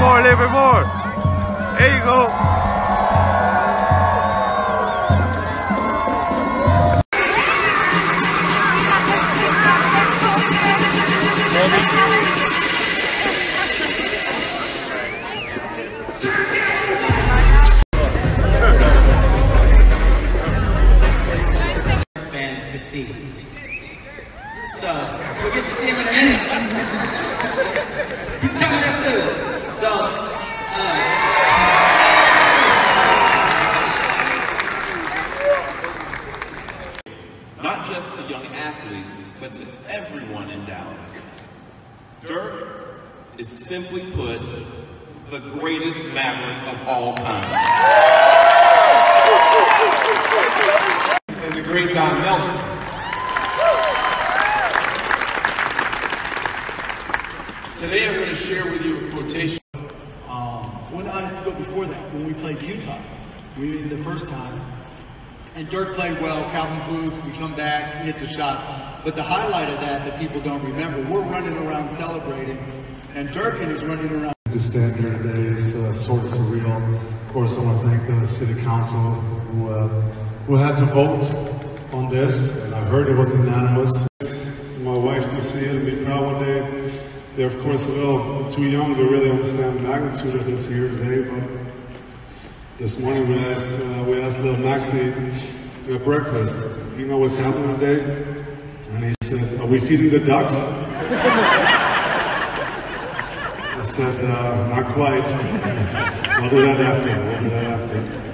more, a little bit more. There you go. But to everyone in Dallas. Dirk is simply put the greatest maverick of all time. and the great Don Nelson. Today I'm going to share with you a quotation. Um, when I have to go before that, when we played Utah, we the first time, and Dirk played well. Calvin Booth, we come back, hits a shot. But the highlight of that that people don't remember, we're running around celebrating, and Durkin is running around. To stand here today is uh, sort of surreal. Of course, I want to thank the City Council who, uh, who had to vote on this, and I heard it was unanimous. My wife Lucia and me proud. They're of course a little too young to really understand the magnitude of this here today, but this morning we asked uh, we asked little Maxie at breakfast, "Do you know what's happening today?" And he said, "Are we feeding the ducks?" I said, uh, "Not quite. we'll do that after. We'll do that after."